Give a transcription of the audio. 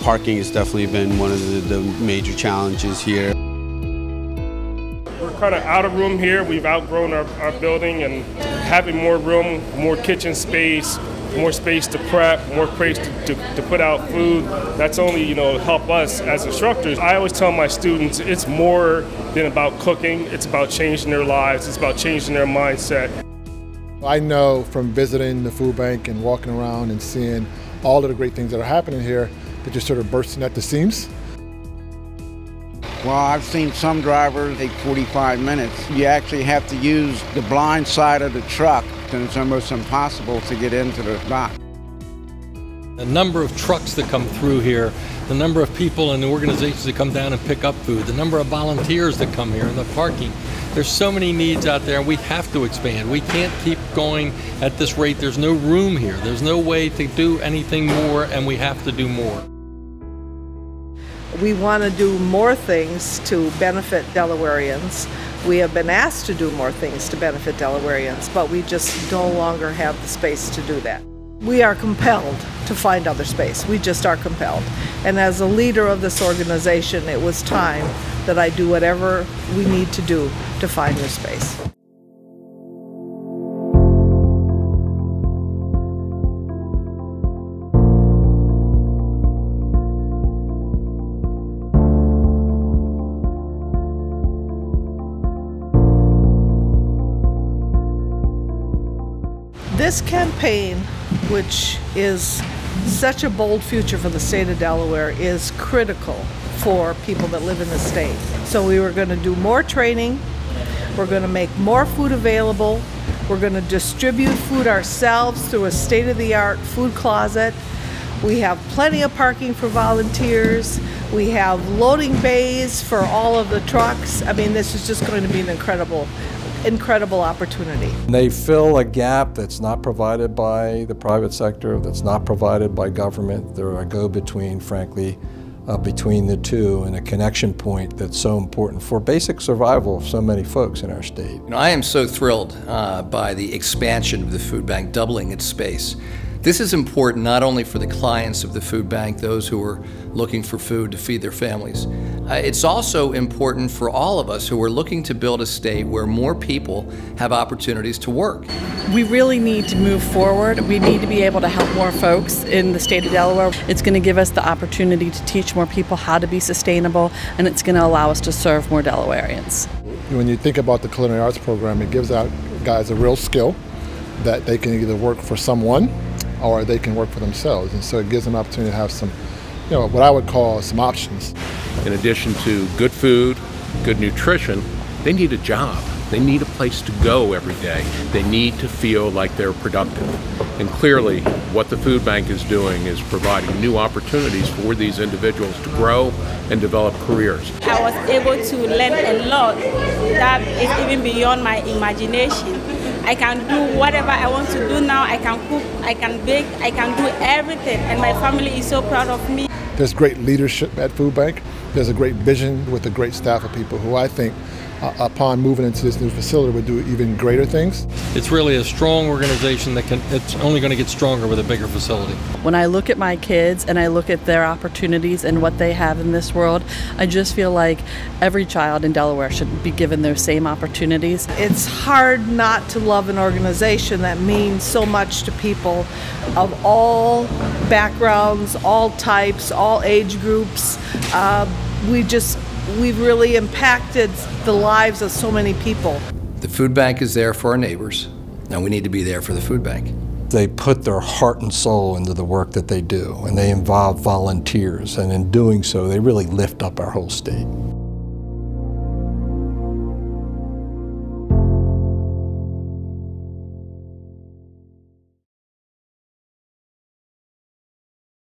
parking has definitely been one of the, the major challenges here. We're kind of out of room here. We've outgrown our, our building and having more room, more kitchen space, more space to prep, more space to, to, to, put out food. That's only, you know, help us as instructors. I always tell my students it's more than about cooking, it's about changing their lives, it's about changing their mindset. I know from visiting the food bank and walking around and seeing all of the great things that are happening here that you're sort of bursting at the seams. Well, I've seen some drivers take 45 minutes. You actually have to use the blind side of the truck, and it's almost impossible to get into the dock. The number of trucks that come through here, the number of people and the organizations that come down and pick up food, the number of volunteers that come here, and the parking. There's so many needs out there, and we have to expand. We can't keep going at this rate. There's no room here. There's no way to do anything more, and we have to do more. We want to do more things to benefit Delawareans. We have been asked to do more things to benefit Delawareans, but we just no longer have the space to do that. We are compelled to find other space. We just are compelled. And as a leader of this organization, it was time that I do whatever we need to do to find new space. This campaign, which is such a bold future for the state of Delaware, is critical for people that live in the state. So we were going to do more training, we're going to make more food available, we're going to distribute food ourselves through a state-of-the-art food closet. We have plenty of parking for volunteers. We have loading bays for all of the trucks. I mean, this is just going to be an incredible incredible opportunity. They fill a gap that's not provided by the private sector, that's not provided by government. They're a go-between, frankly, uh, between the two and a connection point that's so important for basic survival of so many folks in our state. You know, I am so thrilled uh, by the expansion of the food bank, doubling its space. This is important not only for the clients of the food bank, those who are looking for food to feed their families. Uh, it's also important for all of us who are looking to build a state where more people have opportunities to work. We really need to move forward. We need to be able to help more folks in the state of Delaware. It's going to give us the opportunity to teach more people how to be sustainable, and it's going to allow us to serve more Delawareans. When you think about the culinary arts program, it gives out guys a real skill that they can either work for someone or they can work for themselves. And so it gives them an opportunity to have some, you know, what I would call some options. In addition to good food, good nutrition, they need a job. They need a place to go every day. They need to feel like they're productive. And clearly, what the food bank is doing is providing new opportunities for these individuals to grow and develop careers. I was able to learn a lot that is even beyond my imagination. I can do whatever I want to do now. I can cook, I can bake, I can do everything. And my family is so proud of me. There's great leadership at Food Bank. There's a great vision with a great staff of people who I think uh, upon moving into this new facility would do even greater things. It's really a strong organization that can, it's only going to get stronger with a bigger facility. When I look at my kids and I look at their opportunities and what they have in this world, I just feel like every child in Delaware should be given those same opportunities. It's hard not to love an organization that means so much to people of all backgrounds, all types, all age groups. Uh, we just we've really impacted the lives of so many people. The food bank is there for our neighbors, and we need to be there for the food bank. They put their heart and soul into the work that they do, and they involve volunteers, and in doing so, they really lift up our whole state.